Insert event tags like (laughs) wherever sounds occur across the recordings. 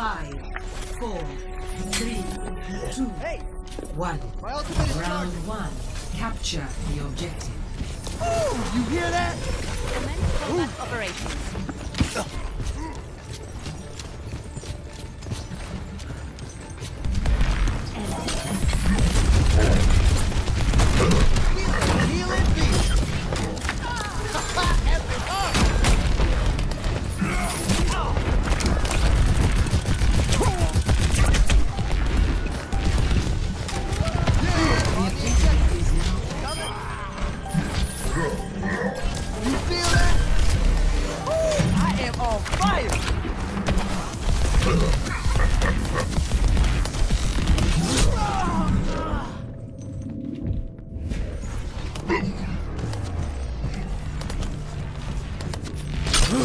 Five, four, three, two, Hey, one. my ultimate is Round charging. one. Capture the objective. Oh, you hear that? Commence combat operations. I'm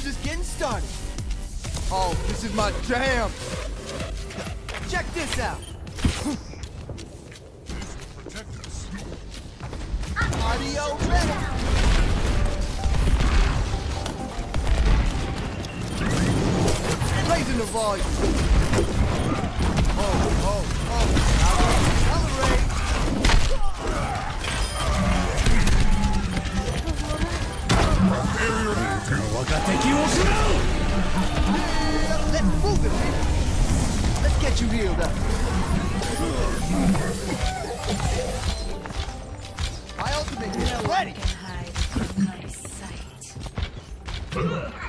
just getting started. Oh, this is my jam. Check this out. Audio ready. Raising the volume. Let's move it. Let's get you healed up. My ultimate is ready. Hide from my sight.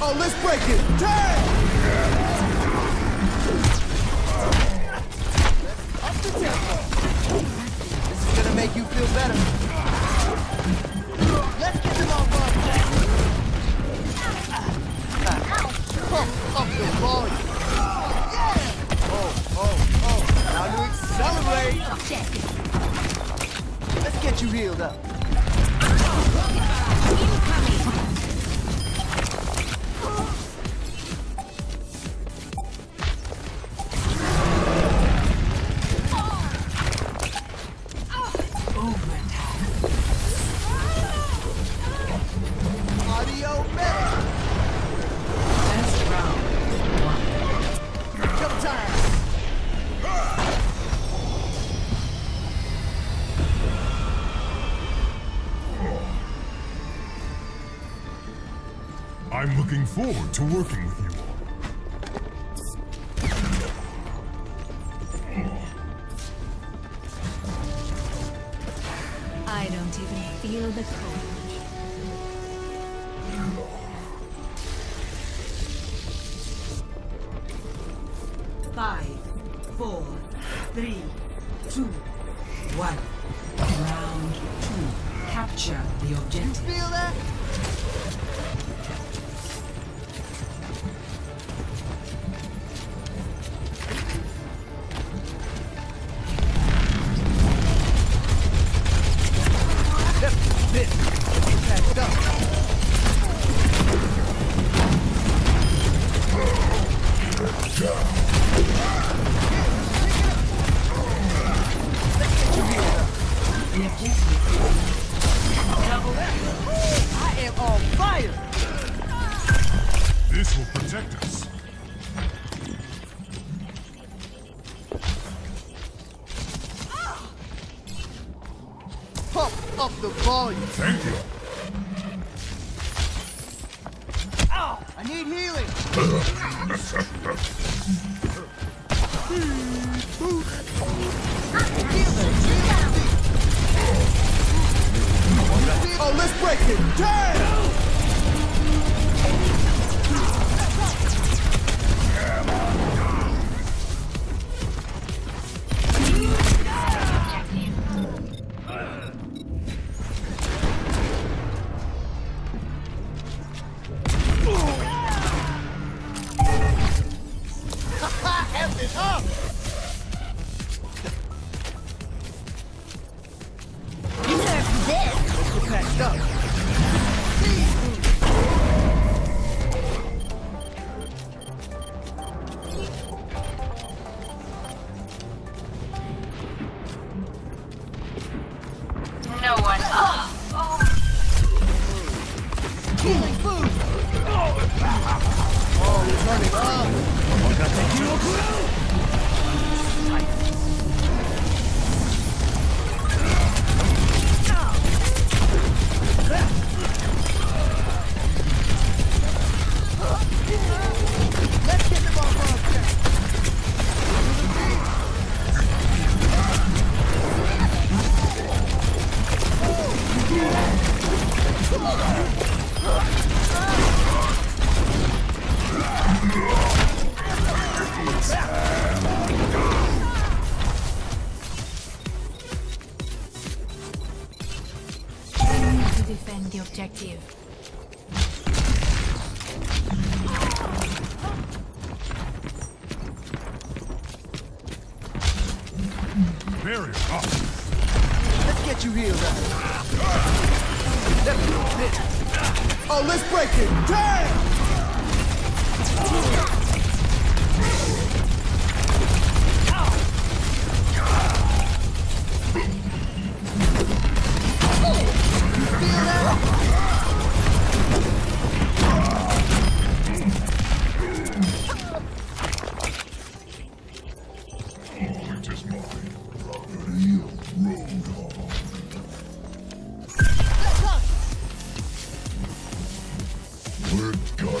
Oh, let's break it. Turn. Up the tempo. This is gonna make you feel better. I'm looking forward to working with you all. I don't even feel the cold. Five, four, three, two, one. Round two. Capture the objective. Feel that? Will protect us. Pump up the volume. Thank you. Ow! I need healing. (laughs) Oh, let's break it. Turn! Ah! Barrier up. Oh. Let's get you healed up. Let's do this. Oh, let's break it. Damn!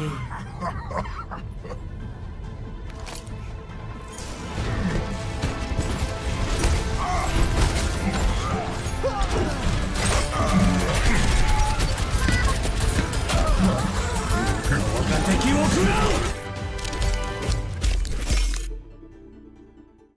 game.